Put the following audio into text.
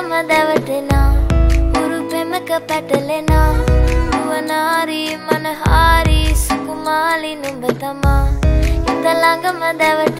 ළඟම දැවටෙනා. උරු පෙමක පැටලෙනා. නුවනාරී මනහාරී සුකුමාලි නුඹ තමා. හිත ළඟම දැවට